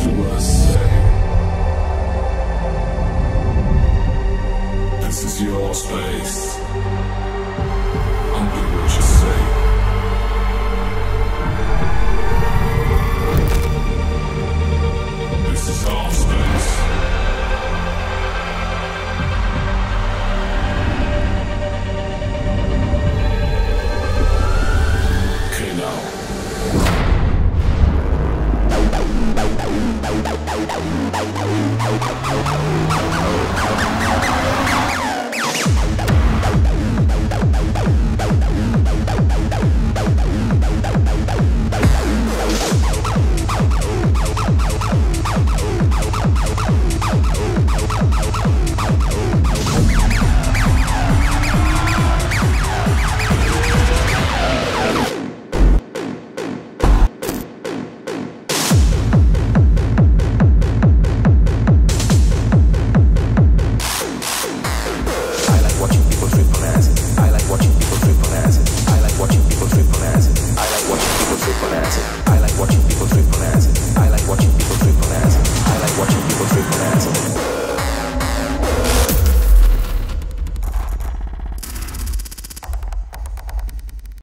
Do say? Eh? This is your space. dancing. I like watching people